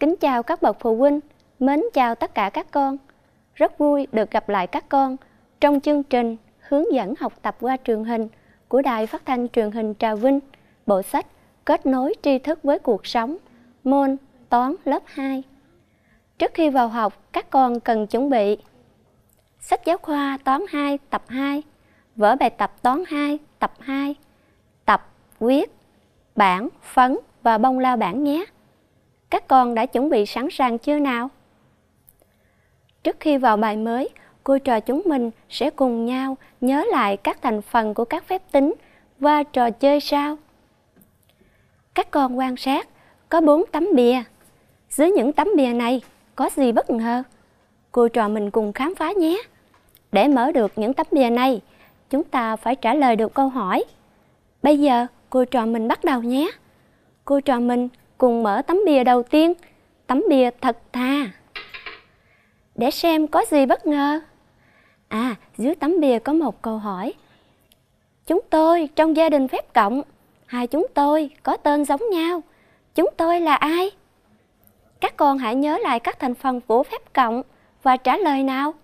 Kính chào các bậc phụ huynh, mến chào tất cả các con. Rất vui được gặp lại các con trong chương trình hướng dẫn học tập qua truyền hình của Đài Phát thanh Truyền hình Trà Vinh, bộ sách Kết nối tri thức với cuộc sống, môn toán lớp 2. Trước khi vào học, các con cần chuẩn bị sách giáo khoa toán 2 tập 2, vở bài tập toán 2 tập 2, tập viết, bảng, phấn và bông lao bảng nhé. Các con đã chuẩn bị sẵn sàng chưa nào? Trước khi vào bài mới, cô trò chúng mình sẽ cùng nhau nhớ lại các thành phần của các phép tính và trò chơi sau. Các con quan sát, có bốn tấm bìa. Dưới những tấm bìa này có gì bất ngờ? Cô trò mình cùng khám phá nhé. Để mở được những tấm bìa này, chúng ta phải trả lời được câu hỏi. Bây giờ cô trò mình bắt đầu nhé. Cô trò mình cùng mở tấm bìa đầu tiên, tấm bìa thật thà. Để xem có gì bất ngờ. À, dưới tấm bìa có một câu hỏi. Chúng tôi trong gia đình phép cộng, hai chúng tôi có tên giống nhau. Chúng tôi là ai? Các con hãy nhớ lại các thành phần của phép cộng và trả lời nào.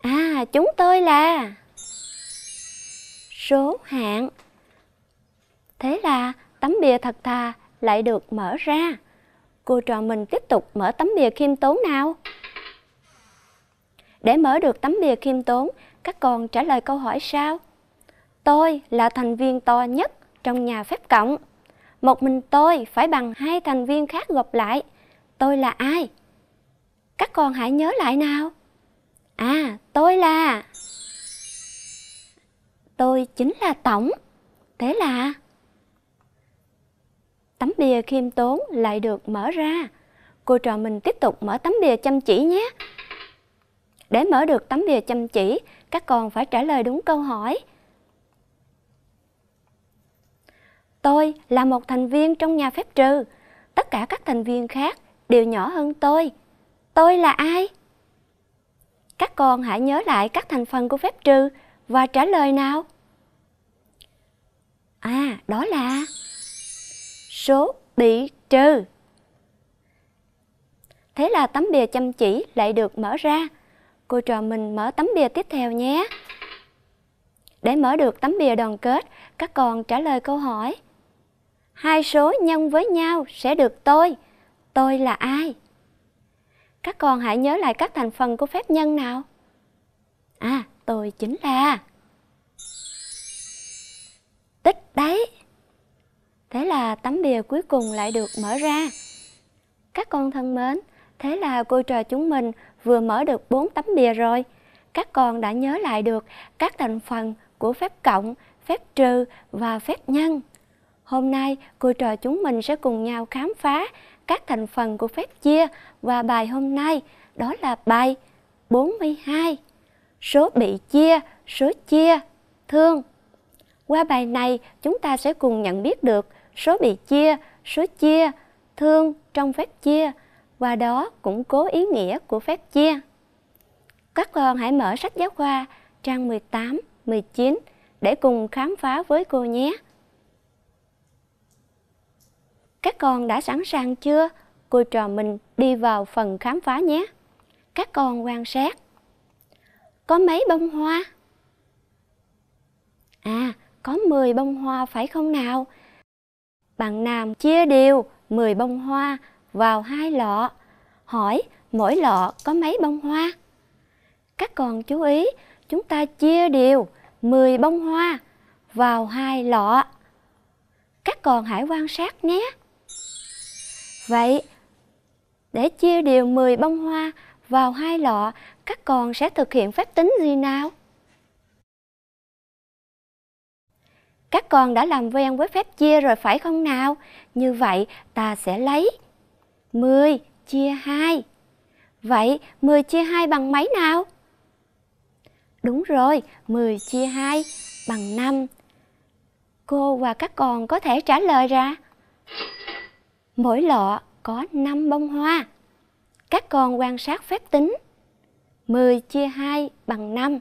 À, chúng tôi là số hạng. Thế là tấm bìa thật thà lại được mở ra. Cô trò mình tiếp tục mở tấm bìa khiêm tốn nào. Để mở được tấm bìa khiêm tốn, các con trả lời câu hỏi sau. Tôi là thành viên to nhất trong nhà phép cộng. Một mình tôi phải bằng hai thành viên khác gộp lại. Tôi là ai? Các con hãy nhớ lại nào. À, tôi là... Tôi chính là Tổng. Thế là... Bìa khiêm tốn lại được mở ra. Cô trò mình tiếp tục mở tấm bìa chăm chỉ nhé. Để mở được tấm bìa chăm chỉ, các con phải trả lời đúng câu hỏi. Tôi là một thành viên trong nhà phép trừ. Tất cả các thành viên khác đều nhỏ hơn tôi. Tôi là ai? Các con hãy nhớ lại các thành phần của phép trừ và trả lời nào. À, đó là số bị trừ. Thế là tấm bìa chăm chỉ lại được mở ra. Cô trò mình mở tấm bìa tiếp theo nhé. Để mở được tấm bìa đoàn kết, các con trả lời câu hỏi. Hai số nhân với nhau sẽ được tôi. Tôi là ai? Các con hãy nhớ lại các thành phần của phép nhân nào. À, tôi chính là tích đấy. Thế là tấm bìa cuối cùng lại được mở ra. Các con thân mến, thế là cô trò chúng mình vừa mở được 4 tấm bìa rồi. Các con đã nhớ lại được các thành phần của phép cộng, phép trừ và phép nhân. Hôm nay, cô trò chúng mình sẽ cùng nhau khám phá các thành phần của phép chia và bài hôm nay đó là bài 42. Số bị chia, số chia, thương. Qua bài này, chúng ta sẽ cùng nhận biết được số bị chia, số chia, thương trong phép chia và đó cũng cố ý nghĩa của phép chia. Các con hãy mở sách giáo khoa trang 18, 19 để cùng khám phá với cô nhé. Các con đã sẵn sàng chưa? Cô trò mình đi vào phần khám phá nhé. Các con quan sát. Có mấy bông hoa? À, có 10 bông hoa phải không nào? Bạn Nam chia đều 10 bông hoa vào hai lọ. Hỏi mỗi lọ có mấy bông hoa? Các con chú ý, chúng ta chia đều 10 bông hoa vào hai lọ. Các con hãy quan sát nhé. Vậy, để chia đều 10 bông hoa vào hai lọ, các con sẽ thực hiện phép tính gì nào? Các con đã làm quen với phép chia rồi phải không nào? Như vậy ta sẽ lấy 10 chia 2. Vậy 10 chia 2 bằng mấy nào? Đúng rồi, 10 chia 2 bằng 5. Cô và các con có thể trả lời ra. Mỗi lọ có 5 bông hoa. Các con quan sát phép tính. 10 chia 2 bằng 5.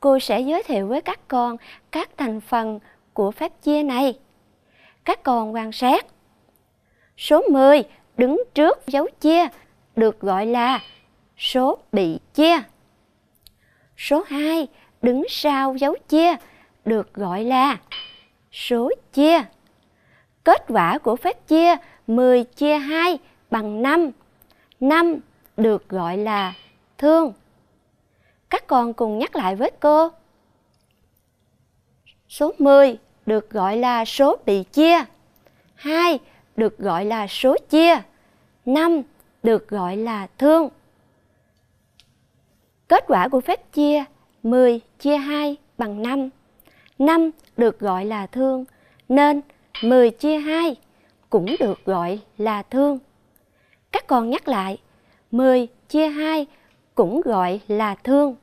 Cô sẽ giới thiệu với các con các thành phần của phép chia này. Các con quan sát. Số 10 đứng trước dấu chia, được gọi là số bị chia. Số 2 đứng sau dấu chia, được gọi là số chia. Kết quả của phép chia 10 chia 2 bằng 5. 5 được gọi là thương. Các con cùng nhắc lại với cô. Số 10 được gọi là số bị chia. 2 được gọi là số chia. 5 được gọi là thương. Kết quả của phép chia 10 chia 2 bằng 5. 5 được gọi là thương, nên 10 chia 2 cũng được gọi là thương. Các con nhắc lại, 10 chia 2 cũng gọi là thương.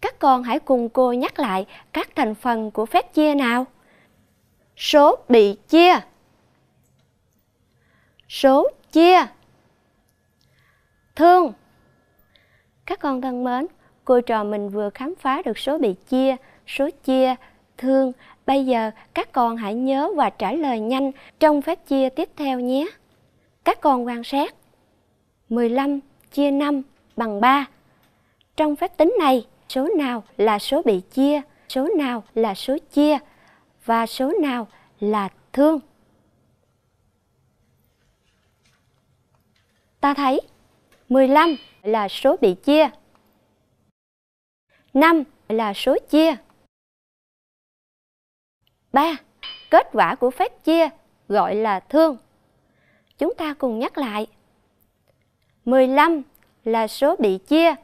Các con hãy cùng cô nhắc lại các thành phần của phép chia nào. Số bị chia. Số chia. Thương. Các con thân mến, cô trò mình vừa khám phá được số bị chia, số chia, thương. Bây giờ các con hãy nhớ và trả lời nhanh trong phép chia tiếp theo nhé. Các con quan sát. 15 chia 5 bằng 3. Trong phép tính này, số nào là số bị chia, số nào là số chia và số nào là thương. Ta thấy 15 là số bị chia. 5 là số chia. 3. Kết quả của phép chia gọi là thương. Chúng ta cùng nhắc lại. 15 là số bị chia,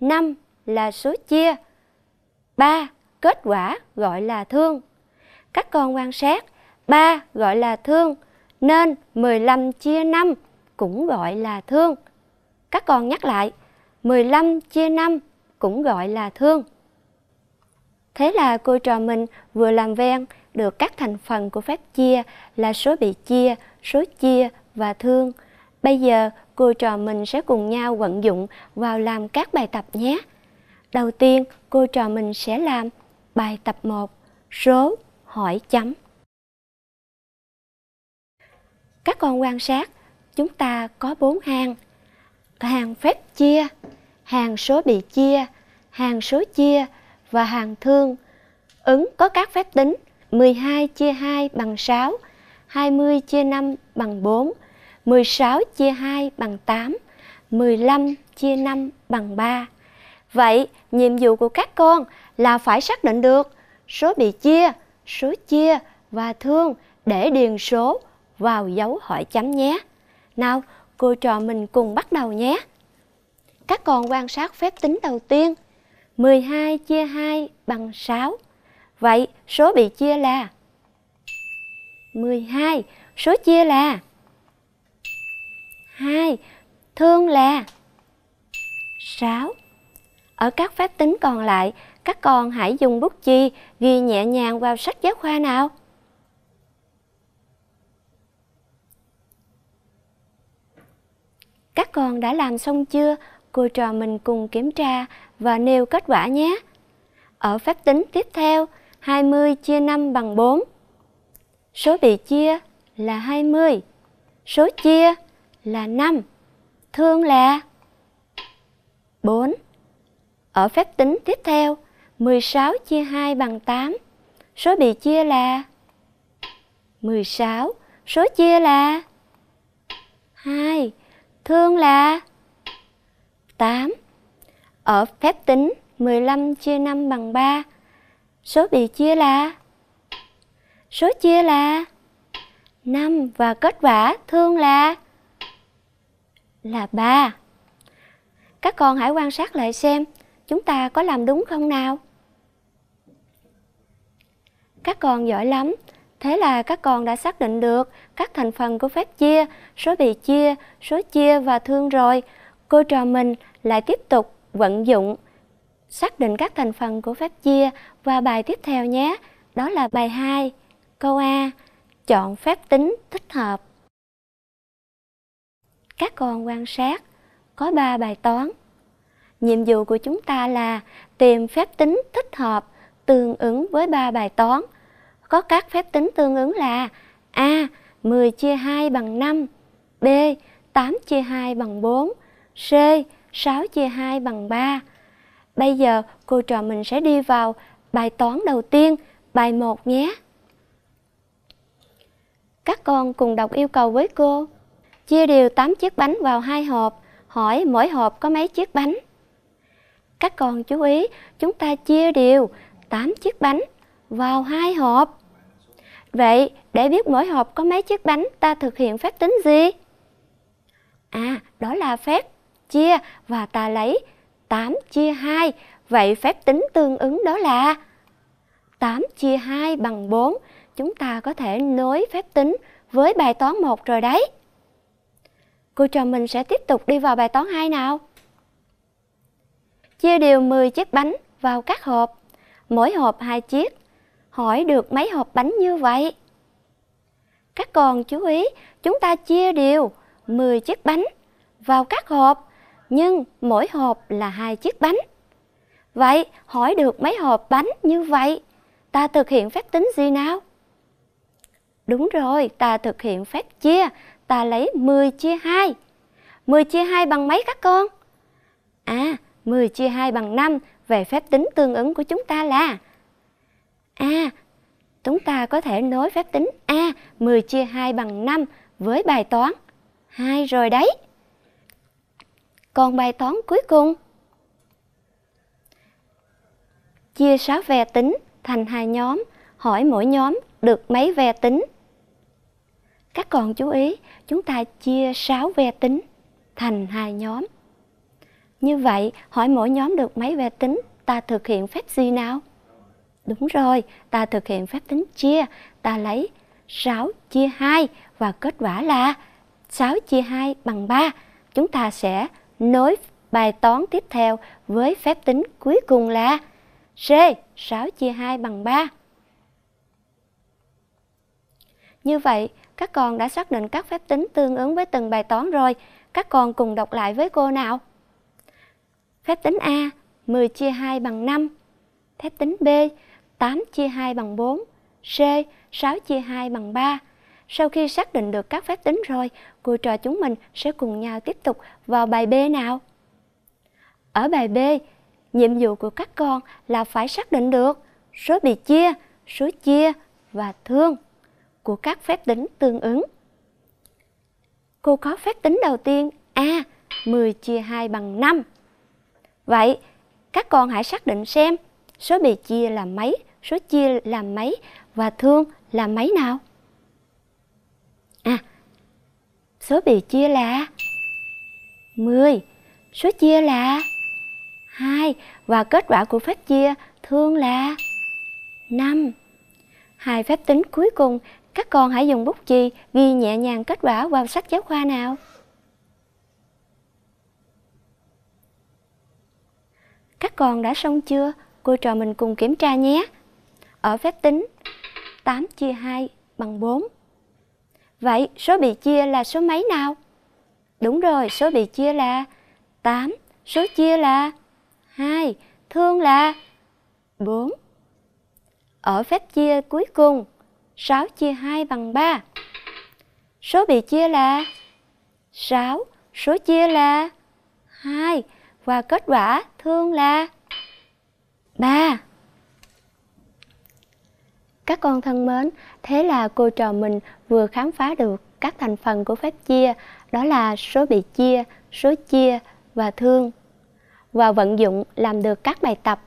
5 là số chia, 3 kết quả gọi là thương. Các con quan sát, 3 gọi là thương, nên 15 chia 5 cũng gọi là thương. Các con nhắc lại, 15 chia 5 cũng gọi là thương. Thế là cô trò mình vừa làm ven được các thành phần của phép chia là số bị chia, số chia và thương. Bây giờ cô trò mình sẽ cùng nhau vận dụng vào làm các bài tập nhé. Đầu tiên, cô trò mình sẽ làm bài tập 1, số hỏi chấm. Các con quan sát, chúng ta có 4 hàng. Hàng phép chia, hàng số bị chia, hàng số chia và hàng thương. Ứng có các phép tính 12 chia 2 bằng 6, 20 chia 5 bằng 4, 16 chia 2 bằng 8, 15 chia 5 bằng 3. Vậy, nhiệm vụ của các con là phải xác định được số bị chia, số chia và thương để điền số vào dấu hỏi chấm nhé. Nào, cô trò mình cùng bắt đầu nhé. Các con quan sát phép tính đầu tiên. 12 chia 2 bằng 6. Vậy số bị chia là 12, số chia là 2, thương là 6. Ở các phép tính còn lại, các con hãy dùng bút chì ghi nhẹ nhàng vào sách giáo khoa nào. Các con đã làm xong chưa? Cô trò mình cùng kiểm tra và nêu kết quả nhé. Ở phép tính tiếp theo, 20 chia 5 bằng 4. Số bị chia là 20. Số chia là 5. Thương là 4. Ở phép tính tiếp theo, 16 chia 2 bằng 8. Số bị chia là 16. Số chia là 2. Thương là 8. Ở phép tính 15 chia 5 bằng 3. Số bị chia là Số chia là 5 và kết quả thương là là ba. Các con hãy quan sát lại xem chúng ta có làm đúng không nào? Các con giỏi lắm. Thế là các con đã xác định được các thành phần của phép chia, số bị chia, số chia và thương rồi. Cô trò mình lại tiếp tục vận dụng xác định các thành phần của phép chia và bài tiếp theo nhé. Đó là bài 2, câu A, chọn phép tính thích hợp. Các con quan sát, có 3 bài toán. Nhiệm vụ của chúng ta là tìm phép tính thích hợp tương ứng với 3 bài toán. Có các phép tính tương ứng là A. 10 chia 2 bằng 5. B. 8 chia 2 bằng 4. C. 6 chia 2 bằng 3. Bây giờ cô trò mình sẽ đi vào bài toán đầu tiên, bài 1 nhé. Các con cùng đọc yêu cầu với cô. Chia đều 8 chiếc bánh vào hai hộp, hỏi mỗi hộp có mấy chiếc bánh. Các con chú ý, chúng ta chia đều 8 chiếc bánh vào hai hộp. Vậy, để biết mỗi hộp có mấy chiếc bánh, ta thực hiện phép tính gì? À, đó là phép chia và ta lấy 8 chia 2. Vậy phép tính tương ứng đó là 8 chia 2 bằng 4. Chúng ta có thể nối phép tính với bài toán 1 rồi đấy. Cô trò mình sẽ tiếp tục đi vào bài toán 2 nào. Chia đều 10 chiếc bánh vào các hộp. Mỗi hộp 2 chiếc. Hỏi được mấy hộp bánh như vậy? Các con chú ý, chúng ta chia đều 10 chiếc bánh vào các hộp, nhưng mỗi hộp là hai chiếc bánh. Vậy hỏi được mấy hộp bánh như vậy, ta thực hiện phép tính gì nào? Đúng rồi, ta thực hiện phép chia, ta lấy 10 chia 2. 10 chia 2 bằng mấy các con? À, 10 chia 2 bằng 5, về phép tính tương ứng của chúng ta là À, chúng ta có thể nối phép tính A 10 chia 2 bằng 5 với bài toán 2 rồi đấy. Còn bài toán cuối cùng Chia 6 ve tính thành hai nhóm, hỏi mỗi nhóm được mấy ve tính. Các con chú ý, chúng ta chia 6 ve tính thành hai nhóm. Như vậy, hỏi mỗi nhóm được mấy ve tính, ta thực hiện phép gì nào? Đúng rồi, ta thực hiện phép tính chia, ta lấy 6 chia 2 và kết quả là 6 chia 2 bằng 3. Chúng ta sẽ nối bài toán tiếp theo với phép tính cuối cùng là C, 6 chia 2 bằng 3. Như vậy, các con đã xác định các phép tính tương ứng với từng bài toán rồi. Các con cùng đọc lại với cô nào. Phép tính A, 10 chia 2 bằng 5. Phép tính B, 8 chia 2 bằng 4, C 6 chia 2 bằng 3. Sau khi xác định được các phép tính rồi, cô trò chúng mình sẽ cùng nhau tiếp tục vào bài B nào. Ở bài B, nhiệm vụ của các con là phải xác định được số bị chia, số chia và thương của các phép tính tương ứng. Cô có phép tính đầu tiên A, À, 10 chia 2 bằng 5. Vậy, các con hãy xác định xem số bị chia là mấy số chia là mấy và thương là mấy nào? À, số bị chia là 10, số chia là 2 và kết quả của phép chia thương là 5. Hai phép tính cuối cùng, các con hãy dùng bút chì ghi nhẹ nhàng kết quả vào sách giáo khoa nào. Các con đã xong chưa? Cô trò mình cùng kiểm tra nhé. Ở phép tính 8 chia 2 bằng 4. Vậy số bị chia là số mấy nào? Đúng rồi, số bị chia là 8, số chia là 2, thương là 4. Ở phép chia cuối cùng, 6 chia 2 bằng 3. Số bị chia là 6, số chia là 2 và kết quả thương là 3. Các con thân mến, thế là cô trò mình vừa khám phá được các thành phần của phép chia, đó là số bị chia, số chia và thương. Và vận dụng làm được các bài tập.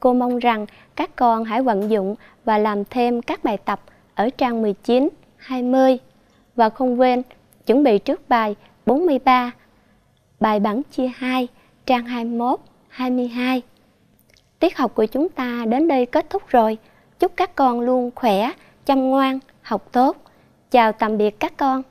Cô mong rằng các con hãy vận dụng và làm thêm các bài tập ở trang 19, 20 và không quên chuẩn bị trước bài 43, bài bản chia 2, trang 21, 22. Tiết học của chúng ta đến đây kết thúc rồi. Chúc các con luôn khỏe, chăm ngoan, học tốt. Chào tạm biệt các con.